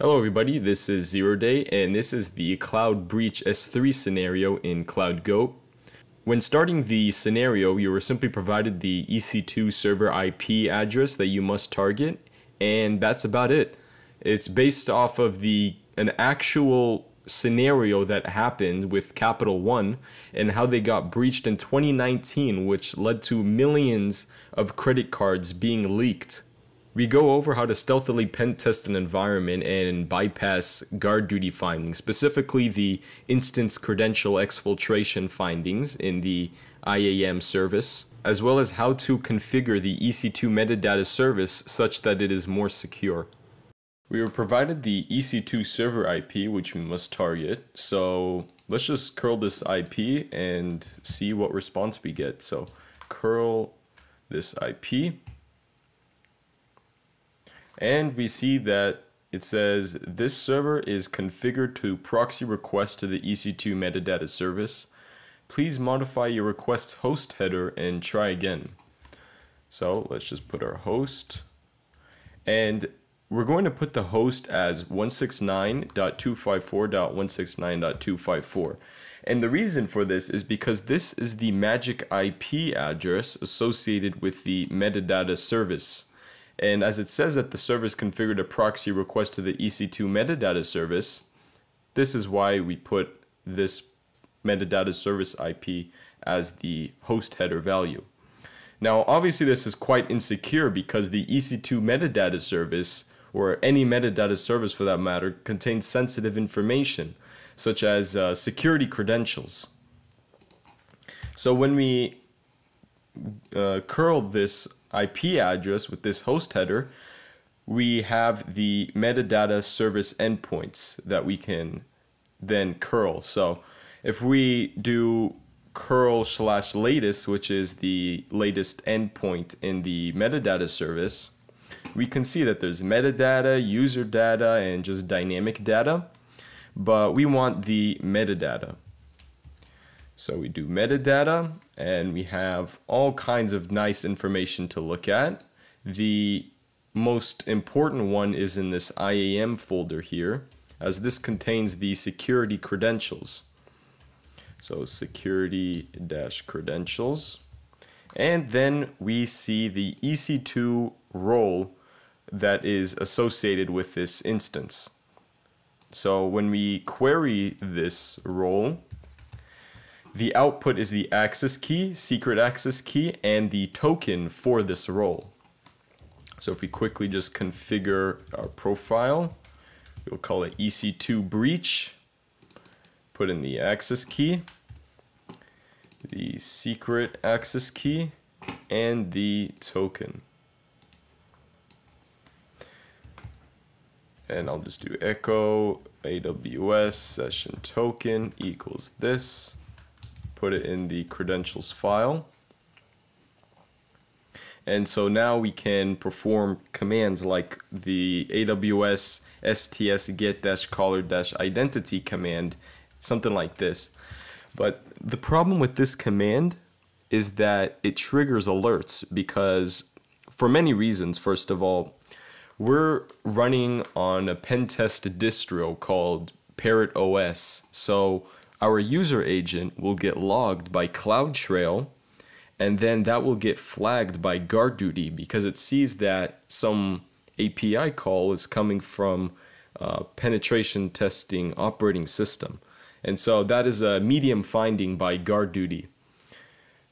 Hello everybody, this is Zero Day and this is the Cloud Breach S3 scenario in CloudGoat. When starting the scenario, you were simply provided the EC2 server IP address that you must target and that's about it. It's based off of the an actual scenario that happened with Capital One and how they got breached in 2019 which led to millions of credit cards being leaked. We go over how to stealthily pen test an environment and bypass guard duty findings, specifically the instance credential exfiltration findings in the IAM service, as well as how to configure the EC2 metadata service such that it is more secure. We were provided the EC2 server IP, which we must target. So let's just curl this IP and see what response we get. So curl this IP and we see that it says this server is configured to proxy request to the EC2 metadata service. Please modify your request host header and try again. So let's just put our host and we're going to put the host as 169.254.169.254. And the reason for this is because this is the magic IP address associated with the metadata service. And as it says that the service configured a proxy request to the EC2 metadata service, this is why we put this metadata service IP as the host header value. Now, obviously, this is quite insecure because the EC2 metadata service, or any metadata service for that matter, contains sensitive information, such as uh, security credentials. So when we uh, curl this IP address with this host header, we have the metadata service endpoints that we can then curl. So if we do curl slash latest, which is the latest endpoint in the metadata service, we can see that there's metadata, user data, and just dynamic data. But we want the metadata. So we do metadata and we have all kinds of nice information to look at. The most important one is in this IAM folder here as this contains the security credentials. So security dash credentials. And then we see the EC2 role that is associated with this instance. So when we query this role, the output is the access key, secret access key, and the token for this role. So if we quickly just configure our profile, we'll call it EC2 breach, put in the access key, the secret access key, and the token. And I'll just do echo AWS session token equals this put it in the credentials file. And so now we can perform commands like the AWS STS get dash caller dash identity command, something like this. But the problem with this command is that it triggers alerts because for many reasons, first of all, we're running on a pen test distro called Parrot OS. So our user agent will get logged by CloudTrail and then that will get flagged by GuardDuty because it sees that some API call is coming from uh, penetration testing operating system. And so that is a medium finding by GuardDuty.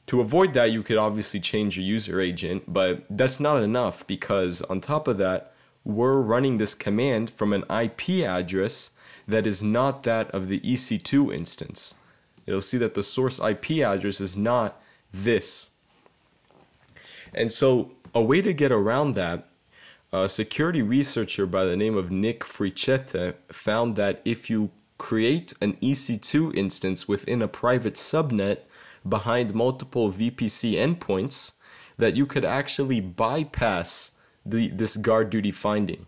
To avoid that, you could obviously change your user agent, but that's not enough because on top of that, we're running this command from an IP address that is not that of the EC2 instance. It'll see that the source IP address is not this. And so a way to get around that, a security researcher by the name of Nick Fricette found that if you create an EC2 instance within a private subnet behind multiple VPC endpoints, that you could actually bypass the, this guard duty finding.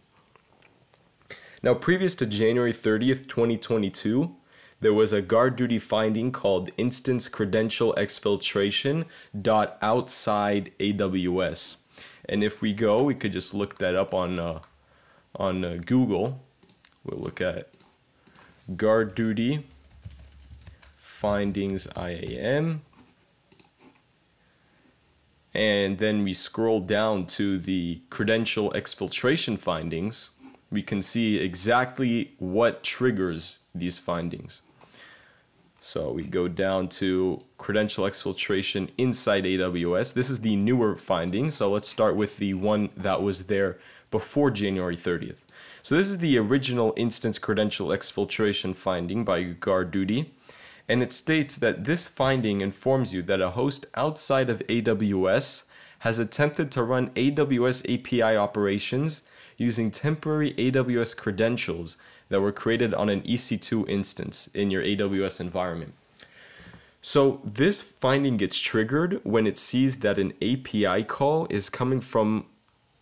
Now, previous to January 30th, 2022, there was a guard duty finding called instance credential exfiltration dot outside AWS. And if we go, we could just look that up on uh, on uh, Google. we'll look at guard duty, findings IAM, and then we scroll down to the credential exfiltration findings, we can see exactly what triggers these findings. So we go down to credential exfiltration inside AWS. This is the newer finding. So let's start with the one that was there before January 30th. So this is the original instance credential exfiltration finding by GuardDuty. And it states that this finding informs you that a host outside of AWS has attempted to run AWS API operations using temporary AWS credentials that were created on an EC2 instance in your AWS environment. So this finding gets triggered when it sees that an API call is coming from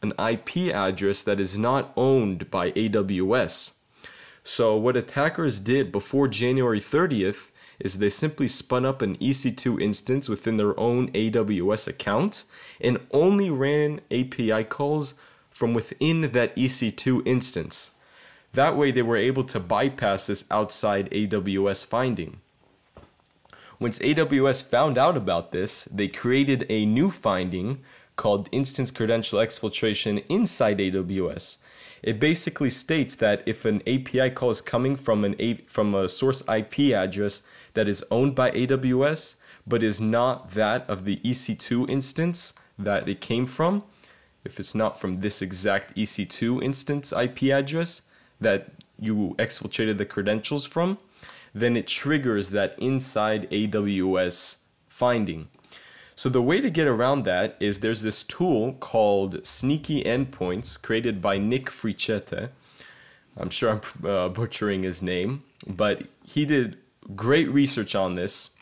an IP address that is not owned by AWS. So what attackers did before January 30th is they simply spun up an EC2 instance within their own AWS account and only ran API calls from within that EC2 instance. That way, they were able to bypass this outside AWS finding. Once AWS found out about this, they created a new finding called Instance Credential Exfiltration inside AWS. It basically states that if an API call is coming from an a, from a source IP address that is owned by AWS but is not that of the EC2 instance that it came from, if it's not from this exact EC2 instance IP address, that you exfiltrated the credentials from, then it triggers that inside AWS finding. So the way to get around that is there's this tool called Sneaky Endpoints created by Nick Fricette. I'm sure I'm uh, butchering his name, but he did great research on this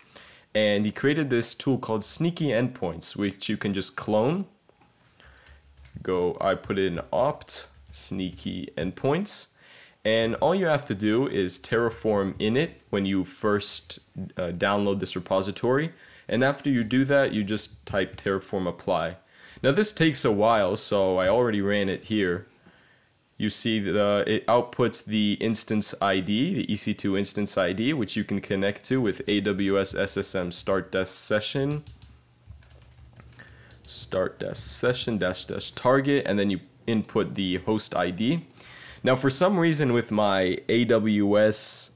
and he created this tool called Sneaky Endpoints, which you can just clone. Go, I put in opt sneaky endpoints and all you have to do is terraform init when you first uh, download this repository. And after you do that, you just type terraform apply. Now this takes a while, so I already ran it here. You see the, it outputs the instance ID, the EC2 instance ID, which you can connect to with AWS SSM start dash session, start dash session dash dash target, and then you input the host ID. Now, for some reason, with my AWS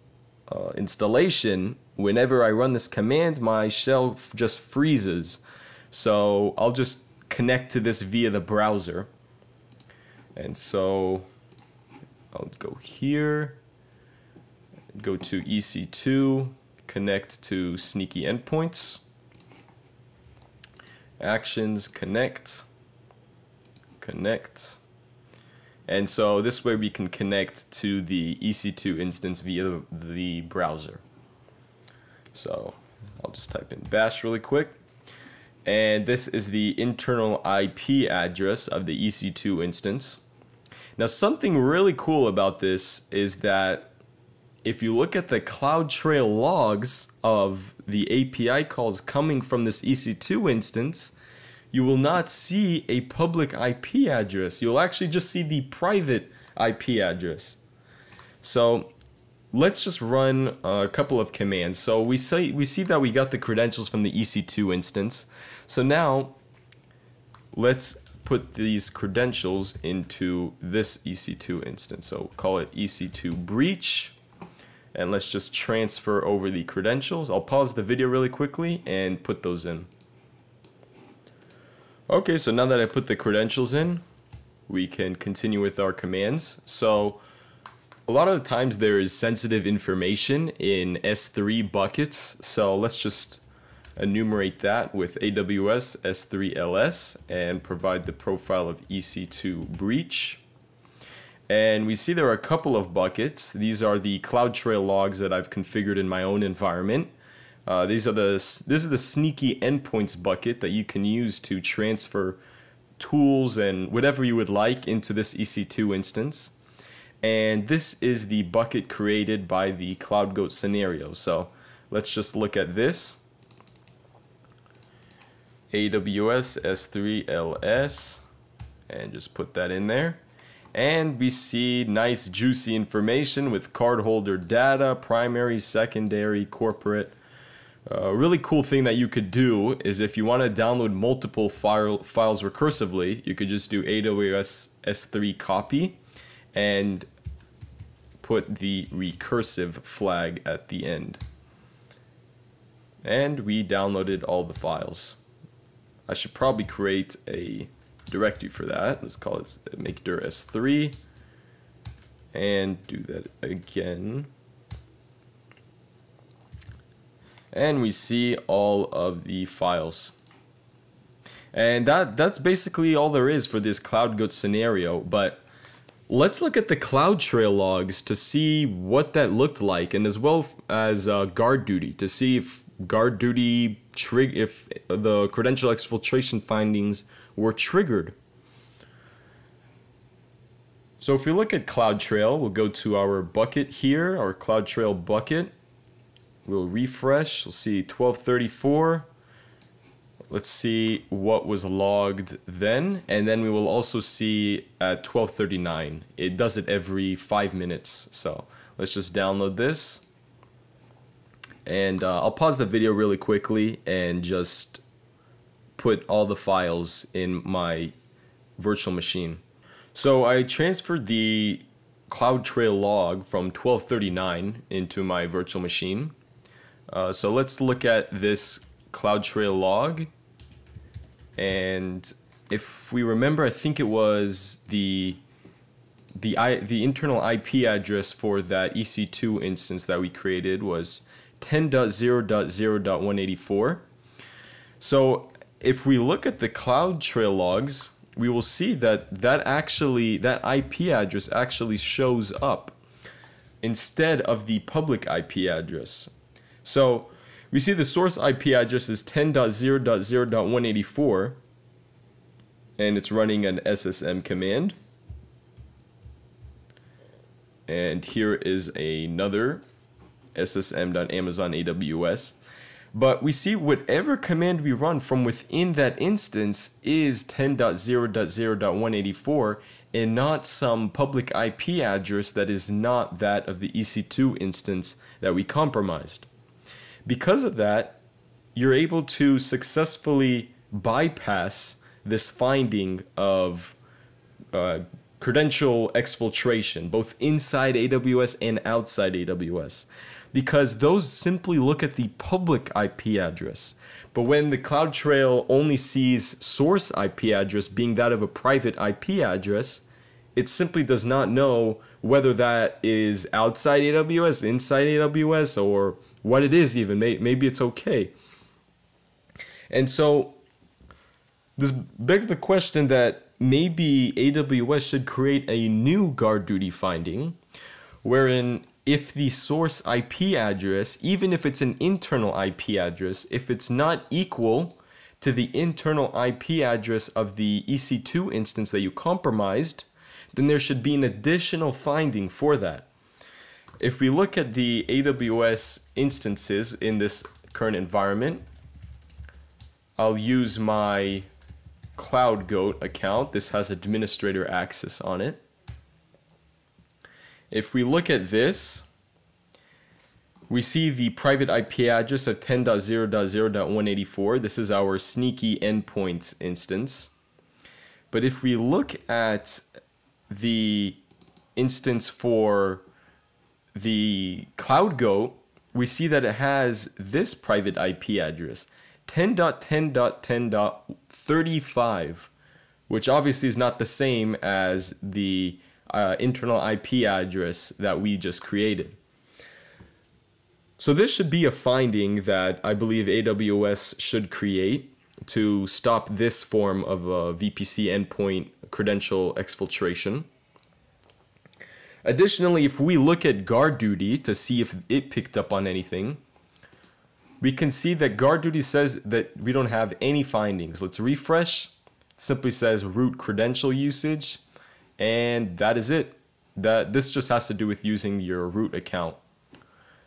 uh, installation, whenever I run this command, my shell just freezes. So I'll just connect to this via the browser. And so I'll go here, go to EC2, connect to sneaky endpoints, actions, connect, connect, and so this way we can connect to the EC2 instance via the browser. So I'll just type in bash really quick. And this is the internal IP address of the EC2 instance. Now something really cool about this is that if you look at the CloudTrail logs of the API calls coming from this EC2 instance, you will not see a public IP address. You'll actually just see the private IP address. So let's just run a couple of commands. So we see, we see that we got the credentials from the EC2 instance. So now let's put these credentials into this EC2 instance. So call it EC2 breach. And let's just transfer over the credentials. I'll pause the video really quickly and put those in. Okay, so now that I put the credentials in, we can continue with our commands. So a lot of the times there is sensitive information in S3 buckets. So let's just enumerate that with AWS S3LS and provide the profile of EC2 breach. And we see there are a couple of buckets. These are the CloudTrail logs that I've configured in my own environment. Uh, these are the this is the sneaky endpoints bucket that you can use to transfer tools and whatever you would like into this EC2 instance. And this is the bucket created by the CloudGoat scenario. So let's just look at this. AWS S3LS and just put that in there. And we see nice juicy information with cardholder data, primary, secondary, corporate. A really cool thing that you could do is if you want to download multiple file, files recursively, you could just do AWS S3 copy and put the recursive flag at the end. And we downloaded all the files. I should probably create a directory for that. Let's call it make dir s3 and do that again. And we see all of the files. And that that's basically all there is for this Cloud Goat scenario, but let's look at the CloudTrail logs to see what that looked like and as well as uh, guard duty to see if guard duty trig if the credential exfiltration findings were triggered. So if we look at CloudTrail, we'll go to our bucket here, our CloudTrail bucket. We'll refresh, we'll see 1234. Let's see what was logged then, and then we will also see at 1239. It does it every five minutes, so let's just download this. And uh, I'll pause the video really quickly and just put all the files in my virtual machine. So I transferred the CloudTrail log from 1239 into my virtual machine. Uh, so let's look at this CloudTrail log. And if we remember, I think it was the the I, the internal IP address for that EC2 instance that we created was 10.0.0.184. So if we look at the CloudTrail logs, we will see that that actually that IP address actually shows up instead of the public IP address. So we see the source IP address is 10.0.0.184 and it's running an SSM command. And here is another ssm.amazon AWS. But we see whatever command we run from within that instance is 10.0.0.184 and not some public IP address that is not that of the EC2 instance that we compromised. Because of that, you're able to successfully bypass this finding of uh, credential exfiltration, both inside AWS and outside AWS, because those simply look at the public IP address. But when the CloudTrail only sees source IP address being that of a private IP address, it simply does not know whether that is outside AWS, inside AWS, or what it is even. Maybe it's okay. And so this begs the question that maybe AWS should create a new guard duty finding wherein if the source IP address, even if it's an internal IP address, if it's not equal to the internal IP address of the EC2 instance that you compromised, then there should be an additional finding for that. If we look at the AWS instances in this current environment, I'll use my CloudGoat account. This has administrator access on it. If we look at this, we see the private IP address of 10.0.0.184. This is our sneaky endpoints instance. But if we look at the instance for the Cloud CloudGoat, we see that it has this private IP address, 10.10.10.35, which obviously is not the same as the uh, internal IP address that we just created. So this should be a finding that I believe AWS should create to stop this form of a VPC endpoint credential exfiltration. Additionally, if we look at guard duty to see if it picked up on anything, we can see that guard duty says that we don't have any findings. Let's refresh. Simply says root credential usage, and that is it. That this just has to do with using your root account.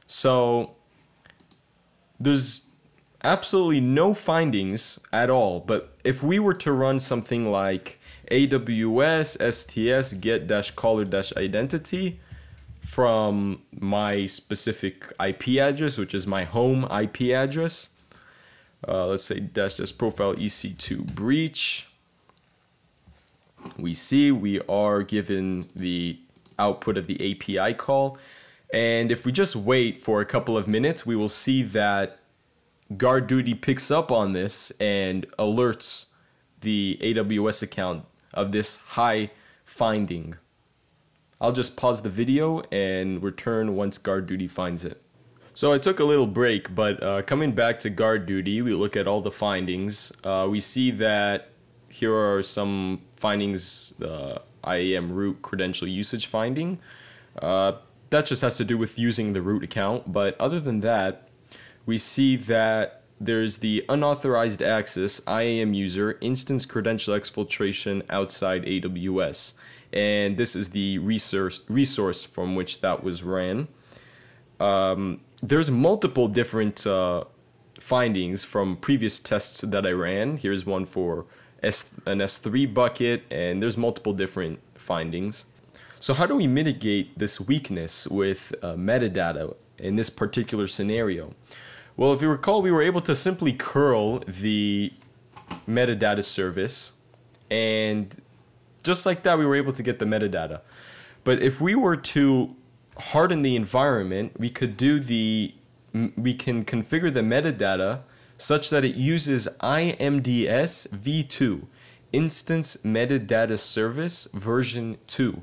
So there's absolutely no findings at all. But if we were to run something like AWS STS get dash caller dash identity from my specific IP address, which is my home IP address, uh, let's say dash dash profile EC2 breach. We see we are given the output of the API call. And if we just wait for a couple of minutes, we will see that guard duty picks up on this and alerts the AWS account of this high finding. I'll just pause the video and return once guard duty finds it. So I took a little break, but uh, coming back to guard duty, we look at all the findings. Uh, we see that here are some findings, uh, IAM root credential usage finding. Uh, that just has to do with using the root account, but other than that, we see that there's the unauthorized access IAM user instance credential exfiltration outside AWS. And this is the resource, resource from which that was ran. Um, there's multiple different uh, findings from previous tests that I ran. Here's one for S an S3 bucket, and there's multiple different findings. So how do we mitigate this weakness with uh, metadata in this particular scenario? Well, if you recall, we were able to simply curl the metadata service, and just like that, we were able to get the metadata. But if we were to harden the environment, we could do the we can configure the metadata such that it uses IMDS v2 instance metadata service version 2.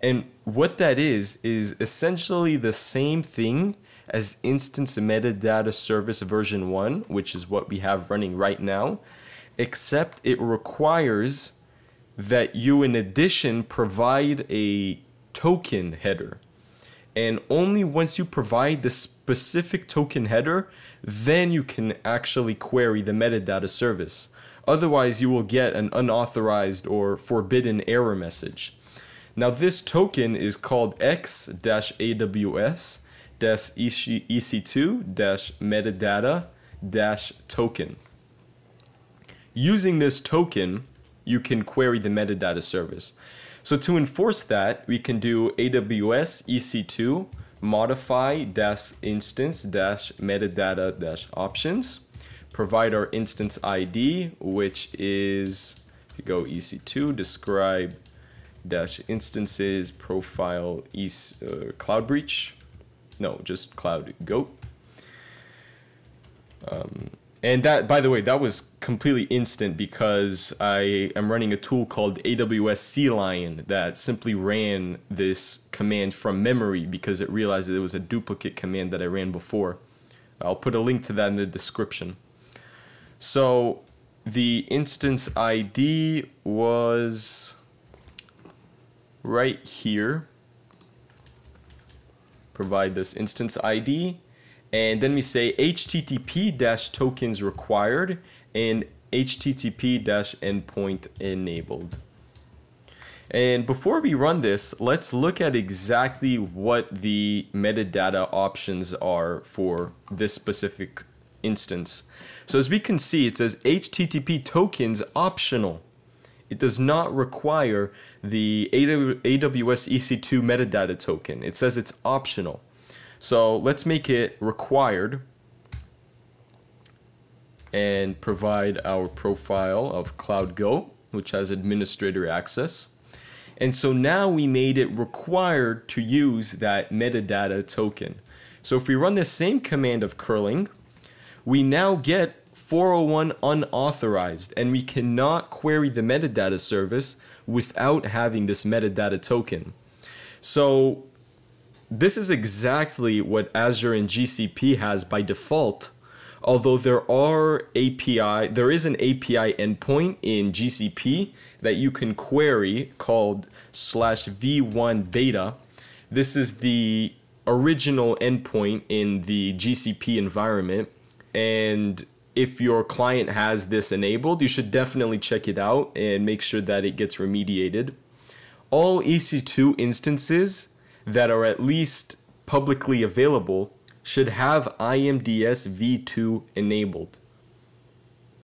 And what that is is essentially the same thing as instance metadata service version 1, which is what we have running right now, except it requires that you in addition provide a token header and only once you provide the specific token header, then you can actually query the metadata service. Otherwise, you will get an unauthorized or forbidden error message. Now, this token is called x-aws ec2-metadata-token. Using this token, you can query the metadata service. So to enforce that, we can do AWS EC2 modify dash instance dash metadata dash options, provide our instance ID, which is, you go EC2, describe dash instances profile EC, uh, cloud breach. No, just cloud goat. Um, and that, by the way, that was completely instant because I am running a tool called AWS CLion that simply ran this command from memory because it realized that it was a duplicate command that I ran before. I'll put a link to that in the description. So the instance ID was right here. Provide this instance ID and then we say HTTP dash tokens required and HTTP dash endpoint enabled. And before we run this, let's look at exactly what the metadata options are for this specific instance. So as we can see, it says HTTP tokens optional. It does not require the AWS EC2 metadata token. It says it's optional. So let's make it required and provide our profile of CloudGo, which has administrator access. And so now we made it required to use that metadata token. So if we run the same command of curling, we now get 401 unauthorized and we cannot query the metadata service without having this metadata token. So this is exactly what Azure and GCP has by default. Although there are API, there is an API endpoint in GCP that you can query called slash v1 beta. This is the original endpoint in the GCP environment. And if your client has this enabled, you should definitely check it out and make sure that it gets remediated. All EC2 instances that are at least publicly available should have IMDS v2 enabled.